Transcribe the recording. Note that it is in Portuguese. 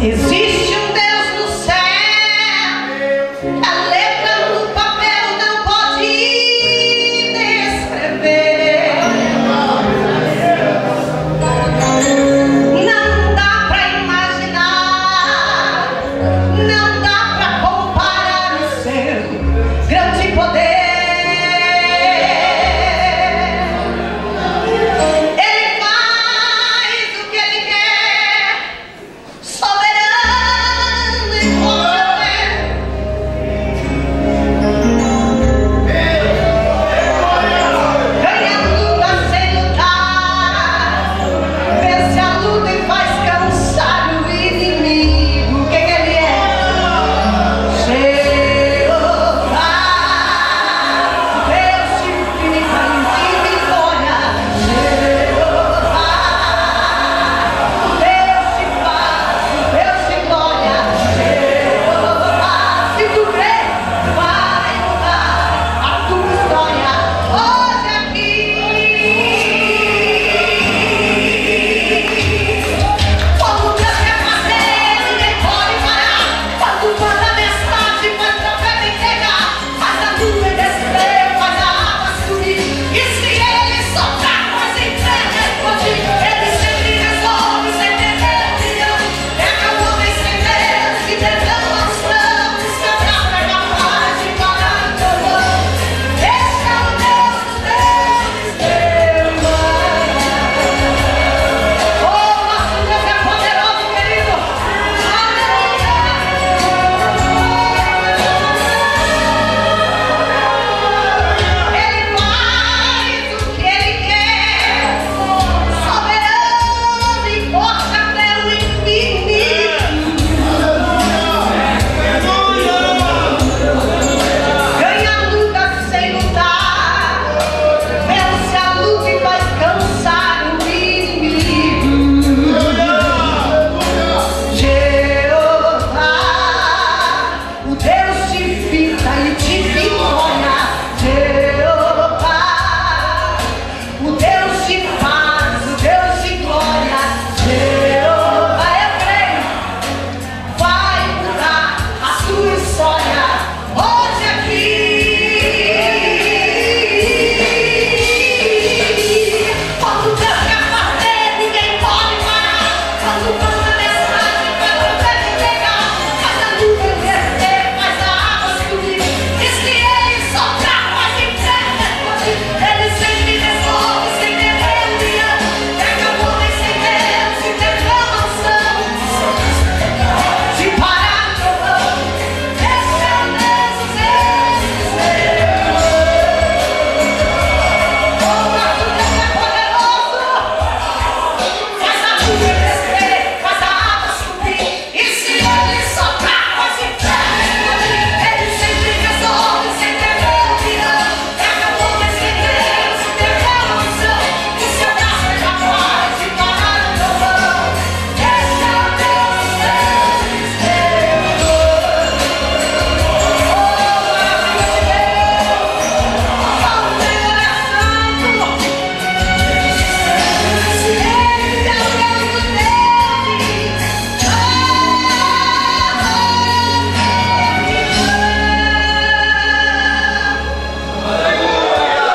Isso.